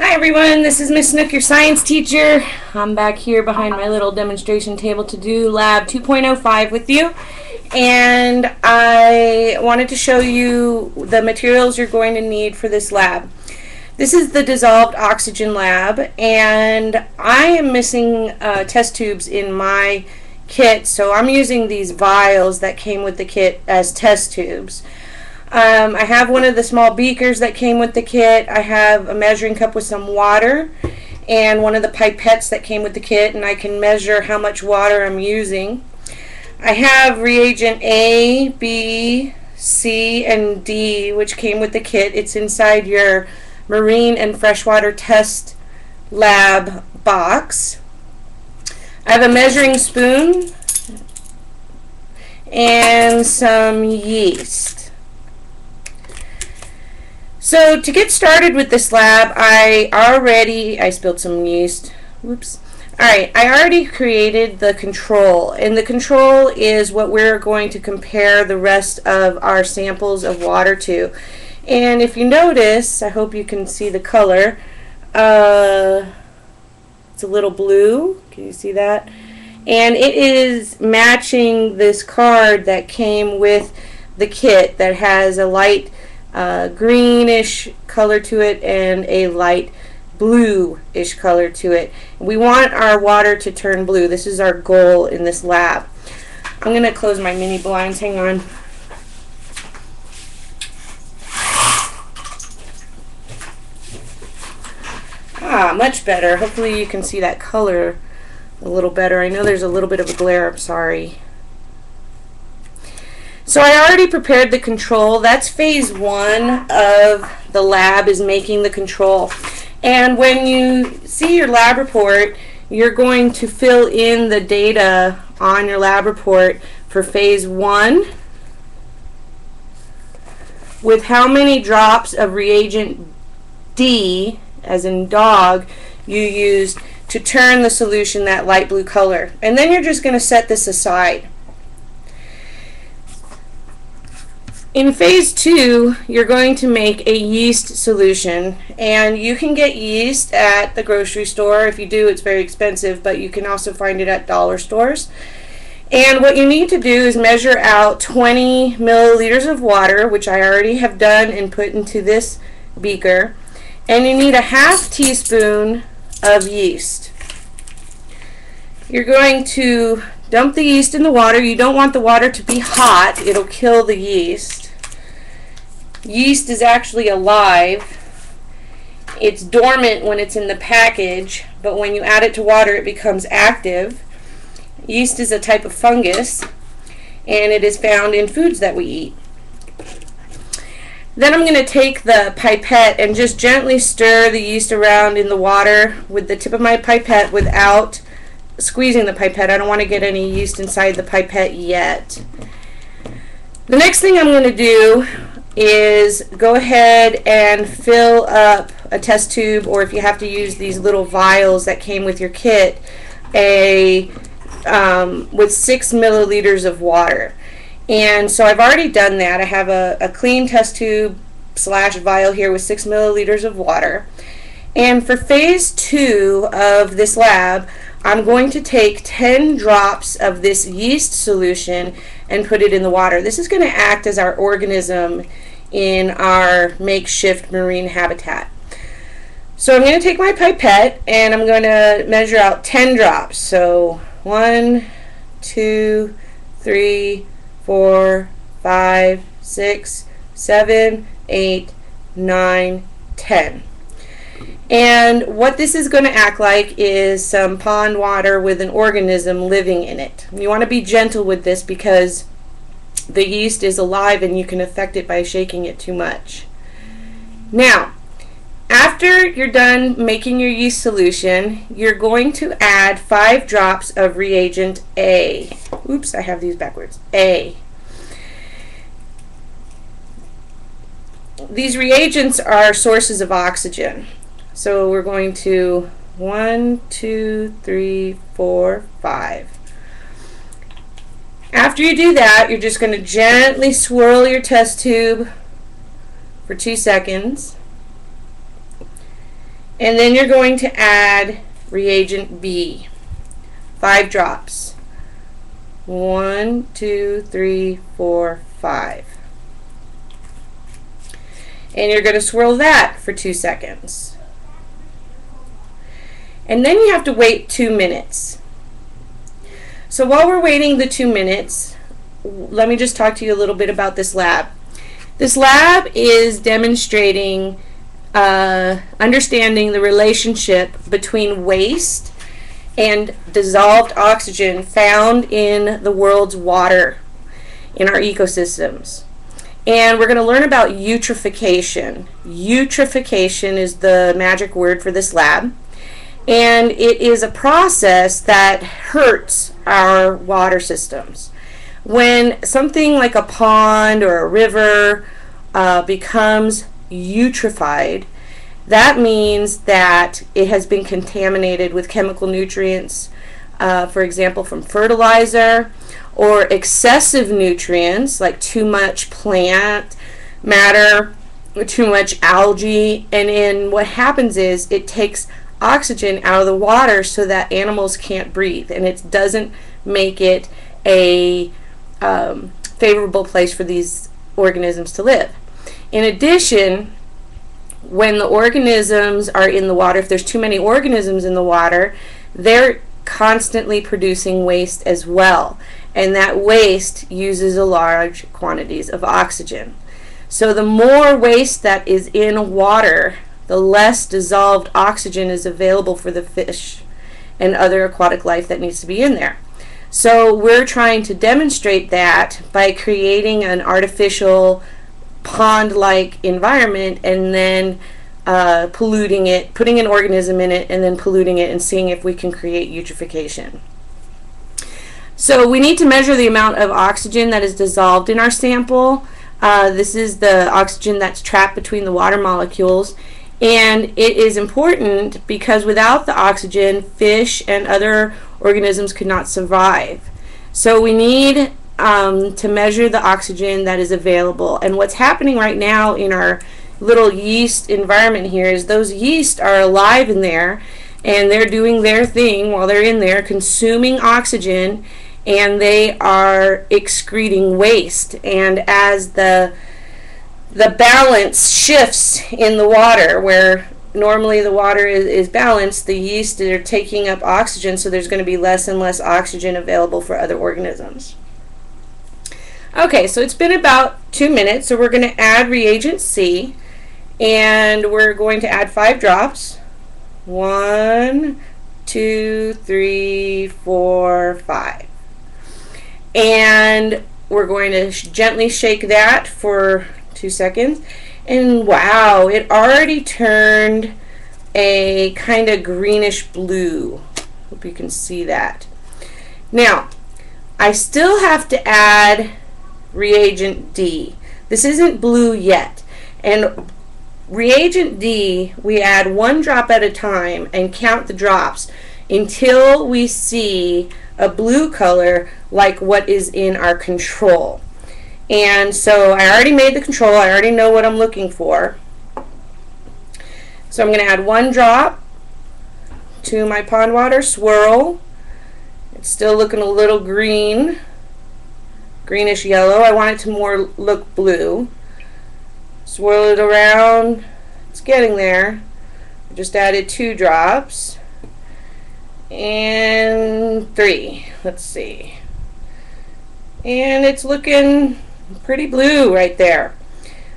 Hi everyone, this is Miss Snook, your science teacher. I'm back here behind my little demonstration table to do lab 2.05 with you. And I wanted to show you the materials you're going to need for this lab. This is the dissolved oxygen lab and I am missing uh, test tubes in my kit so I'm using these vials that came with the kit as test tubes. Um, I have one of the small beakers that came with the kit. I have a measuring cup with some water and one of the pipettes that came with the kit and I can measure how much water I'm using. I have reagent A, B, C, and D which came with the kit. It's inside your marine and freshwater test lab box. I have a measuring spoon and some yeast. So to get started with this lab, I already, I spilled some yeast. Whoops. Alright, I already created the control, and the control is what we're going to compare the rest of our samples of water to. And if you notice, I hope you can see the color, uh, it's a little blue, can you see that? And it is matching this card that came with the kit that has a light uh, greenish color to it and a light blue-ish color to it. We want our water to turn blue. This is our goal in this lab. I'm going to close my mini blinds. Hang on. Ah, much better. Hopefully you can see that color a little better. I know there's a little bit of a glare. I'm sorry. So I already prepared the control. That's phase one of the lab is making the control. And when you see your lab report, you're going to fill in the data on your lab report for phase one with how many drops of reagent D, as in dog, you used to turn the solution that light blue color. And then you're just going to set this aside. In phase two, you're going to make a yeast solution, and you can get yeast at the grocery store. If you do, it's very expensive, but you can also find it at dollar stores. And what you need to do is measure out 20 milliliters of water, which I already have done and put into this beaker. And you need a half teaspoon of yeast. You're going to dump the yeast in the water. You don't want the water to be hot. It'll kill the yeast. Yeast is actually alive. It's dormant when it's in the package, but when you add it to water, it becomes active. Yeast is a type of fungus, and it is found in foods that we eat. Then I'm going to take the pipette and just gently stir the yeast around in the water with the tip of my pipette without squeezing the pipette. I don't want to get any yeast inside the pipette yet. The next thing I'm going to do is go ahead and fill up a test tube or if you have to use these little vials that came with your kit a um, with six milliliters of water and so I've already done that I have a, a clean test tube slash vial here with six milliliters of water and for phase two of this lab I'm going to take 10 drops of this yeast solution and put it in the water. This is going to act as our organism in our makeshift marine habitat. So I'm going to take my pipette and I'm going to measure out 10 drops. So one, two, three, four, five, six, seven, eight, nine, ten. And what this is going to act like is some pond water with an organism living in it. You want to be gentle with this because the yeast is alive and you can affect it by shaking it too much. Now, after you're done making your yeast solution, you're going to add five drops of reagent A. Oops, I have these backwards. A. These reagents are sources of oxygen. So we're going to one, two, three, four, five. After you do that, you're just going to gently swirl your test tube for two seconds. And then you're going to add reagent B. Five drops. One, two, three, four, five. And you're going to swirl that for two seconds. And then you have to wait two minutes. So while we're waiting the two minutes, let me just talk to you a little bit about this lab. This lab is demonstrating uh, understanding the relationship between waste and dissolved oxygen found in the world's water in our ecosystems. And we're going to learn about eutrophication. Eutrophication is the magic word for this lab. And it is a process that hurts our water systems. When something like a pond or a river uh, becomes eutrophied, that means that it has been contaminated with chemical nutrients, uh, for example, from fertilizer, or excessive nutrients like too much plant matter, too much algae. And then what happens is it takes oxygen out of the water so that animals can't breathe, and it doesn't make it a um, favorable place for these organisms to live. In addition, when the organisms are in the water, if there's too many organisms in the water, they're constantly producing waste as well. And that waste uses a large quantities of oxygen. So the more waste that is in water, the less dissolved oxygen is available for the fish and other aquatic life that needs to be in there. So we're trying to demonstrate that by creating an artificial pond-like environment and then uh, polluting it, putting an organism in it, and then polluting it and seeing if we can create eutrophication. So we need to measure the amount of oxygen that is dissolved in our sample. Uh, this is the oxygen that's trapped between the water molecules. And it is important because without the oxygen, fish and other organisms could not survive. So we need um, to measure the oxygen that is available. And what's happening right now in our little yeast environment here is those yeast are alive in there and they're doing their thing while they're in there, consuming oxygen, and they are excreting waste. And as the the balance shifts in the water, where normally the water is, is balanced, the yeast are taking up oxygen, so there's going to be less and less oxygen available for other organisms. Okay, so it's been about two minutes, so we're going to add reagent C, and we're going to add five drops. One, two, three, four, five. And we're going to sh gently shake that for two seconds. And wow, it already turned a kind of greenish blue. Hope you can see that. Now, I still have to add reagent D. This isn't blue yet. And reagent D, we add one drop at a time and count the drops until we see a blue color like what is in our control. And so I already made the control. I already know what I'm looking for. So I'm going to add one drop to my pond water swirl. It's still looking a little green, greenish yellow. I want it to more look blue. Swirl it around. It's getting there. I just added two drops. And three. Let's see. And it's looking pretty blue right there.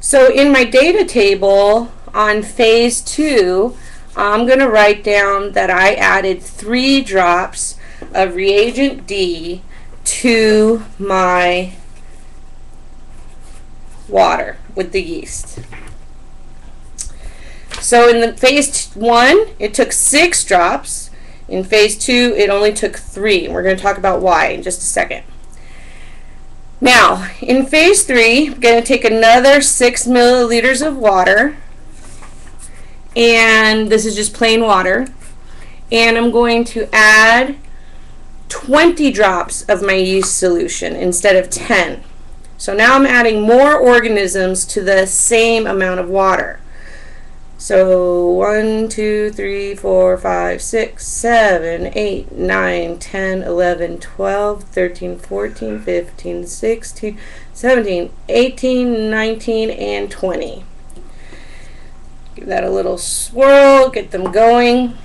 So in my data table on phase two, I'm going to write down that I added three drops of reagent D to my water with the yeast. So in the phase one, it took six drops. In phase two, it only took three. We're going to talk about why in just a second. Now, in phase three, I'm going to take another six milliliters of water, and this is just plain water, and I'm going to add 20 drops of my yeast solution instead of 10. So now I'm adding more organisms to the same amount of water. So 1, 2, 3, 4, 5, 6, 7, 8, 9, 10, 11, 12, 13, 14, 15, 16, 17, 18, 19, and 20. Give that a little swirl, get them going.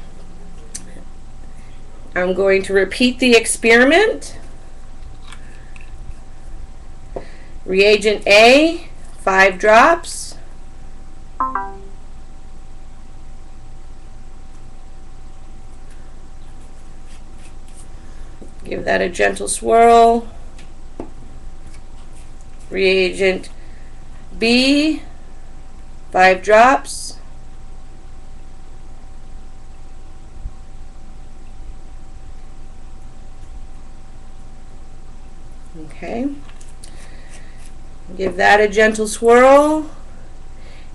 I'm going to repeat the experiment. Reagent A, 5 drops. Give that a gentle swirl. Reagent B, 5 drops. Okay. Give that a gentle swirl.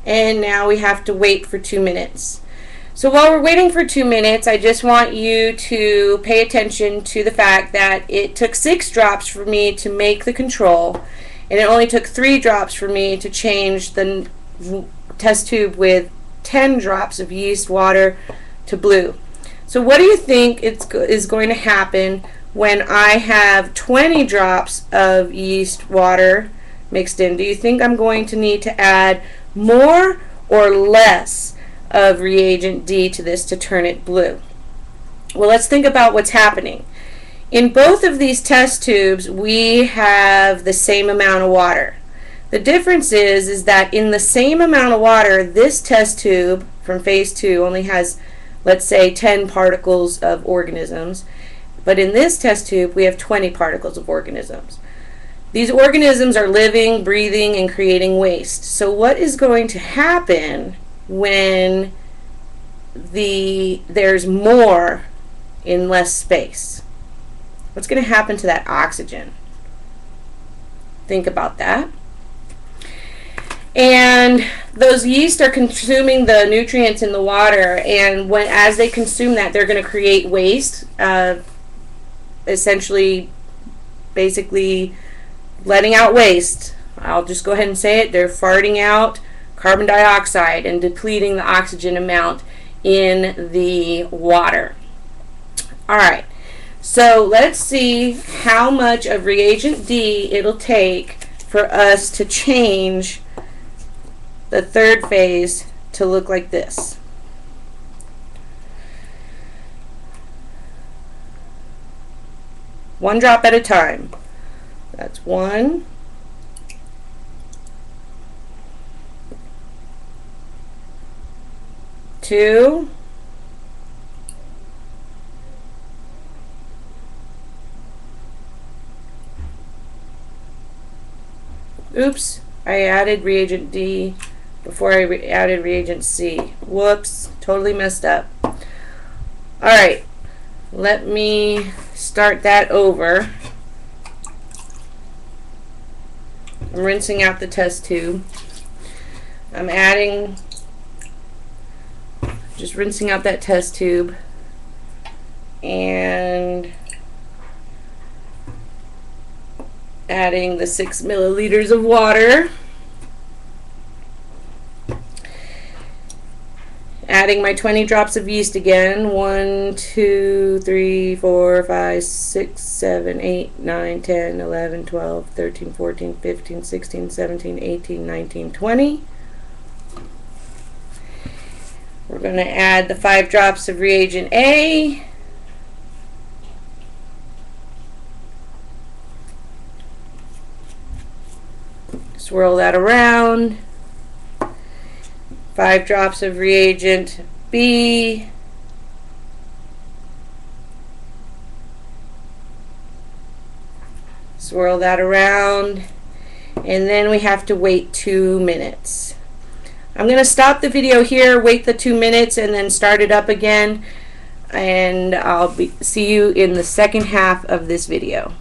And now we have to wait for two minutes. So while we're waiting for two minutes, I just want you to pay attention to the fact that it took six drops for me to make the control, and it only took three drops for me to change the test tube with 10 drops of yeast water to blue. So what do you think is going to happen when I have 20 drops of yeast water mixed in? Do you think I'm going to need to add more or less of reagent D to this to turn it blue? Well, let's think about what's happening. In both of these test tubes, we have the same amount of water. The difference is, is that in the same amount of water, this test tube from phase two only has, let's say, 10 particles of organisms. But in this test tube, we have 20 particles of organisms. These organisms are living, breathing, and creating waste. So what is going to happen when the there's more in less space? What's going to happen to that oxygen? Think about that. And those yeast are consuming the nutrients in the water, and when as they consume that, they're going to create waste. Uh, essentially basically letting out waste. I'll just go ahead and say it. They're farting out carbon dioxide and depleting the oxygen amount in the water. All right, so let's see how much of reagent D it'll take for us to change the third phase to look like this. One drop at a time. That's one. Two. Oops, I added reagent D before I re added reagent C. Whoops, totally messed up. Alright, let me start that over. I'm rinsing out the test tube. I'm adding, just rinsing out that test tube and adding the six milliliters of water. adding my 20 drops of yeast again. 1, 2, 3, 4, 5, 6, 7, 8, 9, 10, 11, 12, 13, 14, 15, 16, 17, 18, 19, 20. We're going to add the 5 drops of reagent A. Swirl that around. Five drops of reagent B. Swirl that around. And then we have to wait two minutes. I'm going to stop the video here, wait the two minutes, and then start it up again. And I'll be, see you in the second half of this video.